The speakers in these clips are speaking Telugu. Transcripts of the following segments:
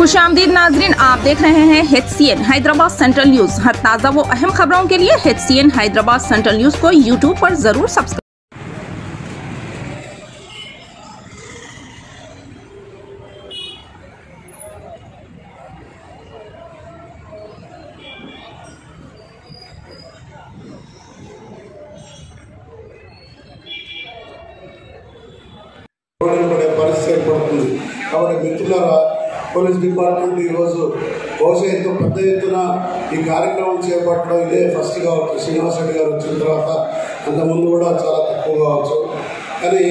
खुश आमदीद नाजरीन आप देख रहे हैं H C N Hyderabad central news हर ताज़ा व अहम खबरों के लिए H C N Hyderabad central news को यूट्यूब पर जरूर सब्सक्राइब పడే పరిస్థితి ఏర్పడుతుంది కాబట్టి మిత్రులారా పోలీస్ డిపార్ట్మెంట్ ఈరోజు బహుశా ఎంతో పెద్ద ఎత్తున ఈ కార్యక్రమం చేపట్టడం ఇదే ఫస్ట్ కావచ్చు శ్రీనివాస్ రెడ్డి గారు వచ్చిన తర్వాత అంతకుముందు కూడా చాలా తక్కువ కావచ్చు కానీ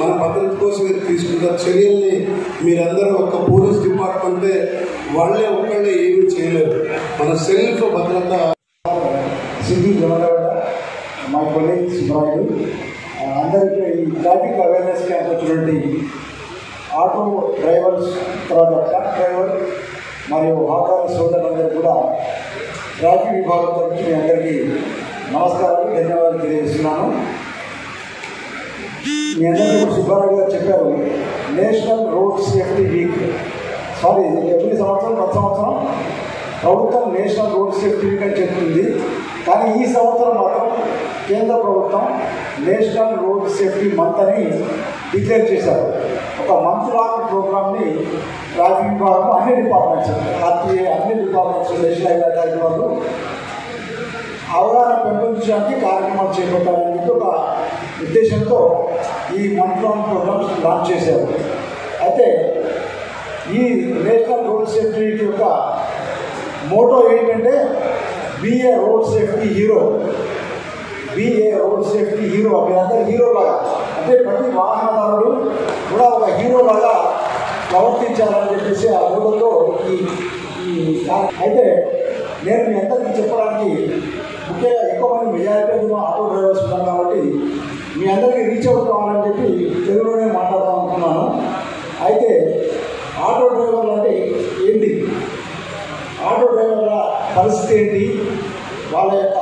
మన భద్రత కోసం మీరు తీసుకున్న చర్యల్ని మీరందరూ ఒక పోలీస్ డిపార్ట్మెంటే వాళ్ళే ఒక్కళ్ళే ఏమీ చేయలేరు. మన సెల్ఫ్ భద్రత సిటీ జమలగడ మా కొలీగ్ సుబ్రాయుడు అందరికీ ట్రాఫిక్ అవేర్నెస్ క్యాంప్ వచ్చినటువంటి ఆటో డ్రైవర్స్ తర్వాత ట్రక్ డ్రైవర్ మరియు ఆటో సోదరులందరూ కూడా ట్రాఫిక్ విభాగం తరఫు మీ అందరికీ నమస్కారాలు ధన్యవాదాలు తెలియజేస్తున్నాను. మీ అందరికీ సుబ్బారావు గారు చెప్పారు. National road safety week. Sorry every సంవత్సరం ప్రతి సంవత్సరం ప్రభుత్వం నేషనల్ రోడ్ సేఫ్టీ వీక్ అని చెప్తుంది కానీ ఈ సంవత్సరం మాత్రం కేంద్ర ప్రభుత్వం నేషనల్ రోడ్ సేఫ్టీ మంత్ అని డిక్లేర్ చేశారు. ఒక మంత్ లాంగ్ ప్రోగ్రామ్ని ట్రాఫిక్ విభాగం అన్ని డిపార్ట్మెంట్స్ ఆర్టీఏ అన్ని డిపార్ట్మెంట్స్ నేషనల్ హైవే అథారిటీ వాళ్ళు అవగాహన పెంపొందించడానికి కార్యక్రమాలు చేపట్టాలని చెప్పి ఒక ఉద్దేశంతో ఈ మంత్ లాంగ్ ప్రోగ్రామ్స్ లాంచ్ చేశారు. అయితే ఈ నేషనల్ రోడ్ సేఫ్టీ యొక్క మోటో ఏంటంటే be a road safety hero. Be a road safety hero మీరందరూ హీరో లాగా. అంటే ప్రతి వాహనదారుడు కూడా ఒక హీరో లాగా ప్రవర్తించాలని చెప్పేసి ఆ మోటోతో ఈ ఈ అయితే నేను మీ అందరికీ చెప్పడానికి ముఖ్యంగా ఎక్కువ మంది మెజారిటీ ఆటో డ్రైవర్స్ ఉన్నాం కాబట్టి మీ అందరికీ రీచ్ అవుట్ కావాలని చెప్పి తెలుగులోనే మాట్లాడదాం అనుకున్నాను. అయితే ఆటో డ్రైవర్లు అంటే ఏంటి? ఆటో డ్రైవర్ల పరిస్థితి ఏంటి? వాళ్ళ యొక్క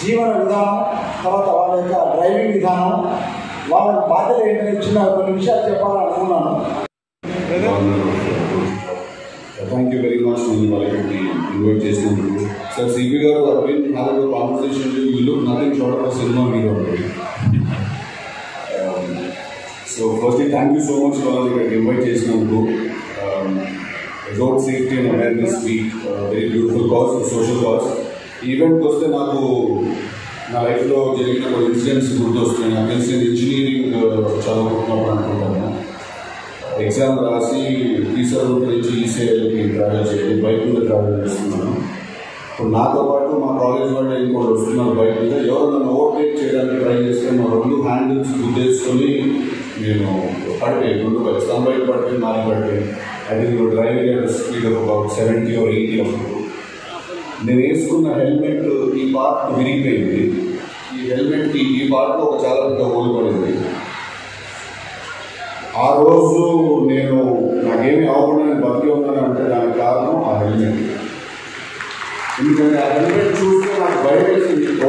జీవన విధానం తర్వాత వాళ్ళ యొక్క డ్రైవింగ్ విధానం వాళ్ళ బాధ్యత ఏంటనే చిన్న కొన్ని విషయాలు చెప్పాలని అనుకున్నాను థ్యాంక్ యూ వెరీ మచ్ నేను వాళ్ళకి ఇన్వైట్ చేసినందుకు sir CP garu Aravind have a conversation you look nothing short of cinema hero so firstly thank you so much వాళ్ళని ఇక్కడికి ఇన్వైట్ చేసినందుకు road safety and awareness week very beautiful cause social cause ఈవెంట్కి వస్తే నాకు నా లైఫ్లో జరిగిన కొన్ని ఇన్సిడెంట్స్ గుర్తొస్తున్నాయి. నాకు తెలిసి ఇంజనీరింగ్ uh, చదువుకుంటున్నప్పుడు అనుకుంటాను. ఎగ్జామ్ రాసి ఈసర్ రూట్ నుంచి ఈసీఐకి ట్రావెల్ చేయాలి బైక్ మీద ట్రావెల్ చేస్తున్నాను. ఇప్పుడు నాతో పాటు మా కాలేజ్ వాళ్ళు ఇంకోటి వస్తున్నారు బైక్ మీద. ఎవరు నన్ను ఓవర్టేక్ చేయడానికి ట్రై చేస్తే మా రెండు హ్యాండిల్స్ గుర్తేసుకొని నేను పడిపోయి రెండు బైక్ సన్ బైక్ పడిపోయి నాలుగు పడిపోయి అది నేను driving at speed of about seventy or eighty అప్పుడు నేను వేసుకున్న హెల్మెట్ ఈ పార్ట్ విరిగిపోయింది. ఈ హెల్మెట్ ఈ పార్ట్లో ఒక చాలా పెద్ద హోల్ పడింది. ఆ రోజు నేను నాకేమీ అవ్వకుండా నేను బతికి ఉన్నాను అంటే దానికి కారణం ఆ హెల్మెట్. ఎందుకంటే ఆ హెల్మెట్ చూస్తే నాకు భయం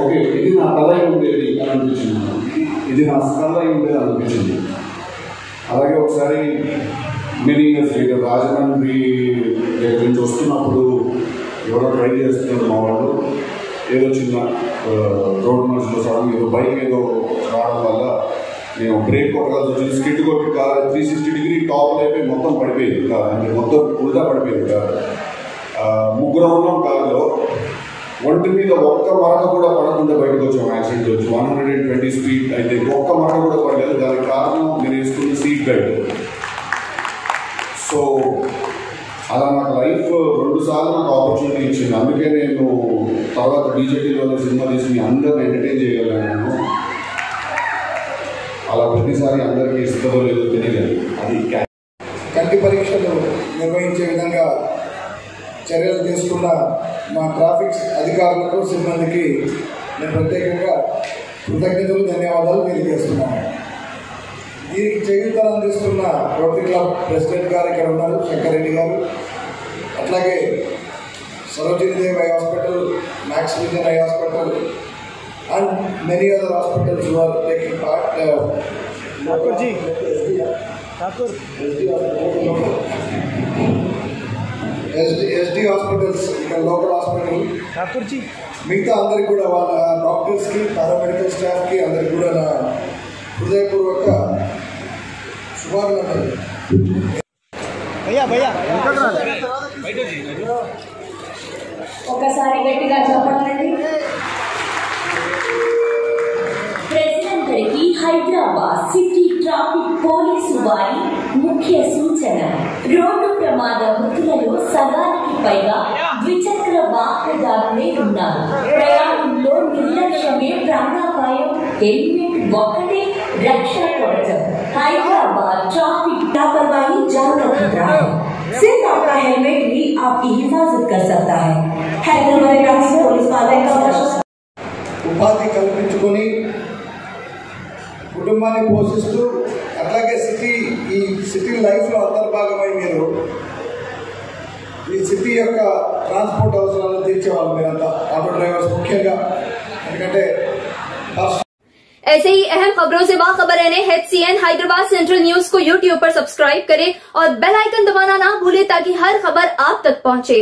ఓకే ఇది నా తల ఉండేది అని అనిపించింది ఇది నా స్కల్ ఉండేది అనిపించింది. అలాగే ఒకసారి మెనీ ఇయర్స్ లేటర్ రాజమండ్రి దగ్గర నుంచి వస్తున్నప్పుడు ఎవరో ట్రై చేస్తున్నారు మా వాళ్ళు. ఏదో చిన్న రోడ్ మనుషులు సడన్ ఏదో బైక్ ఏదో రావడం వల్ల నేను బ్రేక్ కొట్టగాల్సి వచ్చింది స్కిడ్ కొట్టి car three sixty degree top అయిపోయి మొత్తం పడిపోయింది కార్ అంటే మొత్తం ఉల్టా పడిపోయింది కార్ ముగ్గురు ఉన్నాం కార్లో. ఒంటి మీద ఒక్క మరక కూడా పడకుండా బయటకు వచ్చాం యాక్సిడెంట్ వచ్చి. One hundred and twenty speed అయితే ఒక్క మరక కూడా పడలేదు. దానికి కారణం నేను వేసుకున్న సీట్ బెల్ట్ సో అలా నాకు లైఫ్ రెండు సార్లు నాకు ఆపర్చునిటీ ఇచ్చింది అందుకే నేను తర్వాత బీజేపీలో సినిమా తీసి మీ అందరిని ఎంటర్టైన్ చేయగలను అలా ప్రతిసారి అందరికీ ఇస్తుందో లేదో తెలియదు. అది కంటి పరీక్షలు నిర్వహించే విధంగా చర్యలు తీసుకున్న మా ట్రాఫిక్ అధికారులకు సిబ్బందికి నేను ప్రత్యేకంగా కృతజ్ఞతలు ధన్యవాదాలు తెలియజేస్తున్నాను. దీనికి చేయూతలు అందిస్తున్న రోటరీ క్లబ్ ప్రెసిడెంట్ గారు ఇక్కడ ఉన్నారు Shankareddy garu. अलागे Sarojini Dev hospital Max vision ई hospital um many other hospital S D hospital local hospital मिगता अंदर डॉक्टर्स की पारा मेडिकल स्टाफ की अंदर हृदयपूर्वक शुभारंभ ఒకసారి గట్టిగా చెప్పండి ప్రెసిడెంట్ గారికి హైదరాబాద్ సిటీ ట్రాఫిక్ పోలీసు వారి ముఖ్య సూచన రోడ్డు ప్రమాద మృతులలో సగానికి పైగా ద్విచక్ర వాహనదారులే ఉన్నారు ప్రయాణంలో నిర్లక్ష్యమే ప్రాణాపాయం హెల్మెట్ ఒక్కటే రక్షణ కవచం हैदराबाद ट्रैफिक लापरवाही जान का खतरा है सिर्फ आपका हेलमेट ही आपकी हिफाजत कर सकता है हैदराबाद ट्रैफिक पुलिस वाले का वर्ष ఉపాధి కల్పించుకొని కుటుంబాన్ని పోషిస్తూ అట్లాగే సిటీ ఈ సిటీ లైఫ్లో అంతర్భాగమై మీరు ఈ సిటీ యొక్క ట్రాన్స్పోర్ట్ అవసరాలను తీర్చేవాళ్ళు మీరంతా ఆటో డ్రైవర్స్ ముఖ్యంగా ఎందుకంటే ఫస్ట్ ऐसे ही अहम खबरों से बाखबर रहने H C N Hyderabad central news को यूट्यूब पर सब्सक्राइब करें और बेल आइकन दबाना ना भूलें ताकि हर खबर आप तक पहुँचे।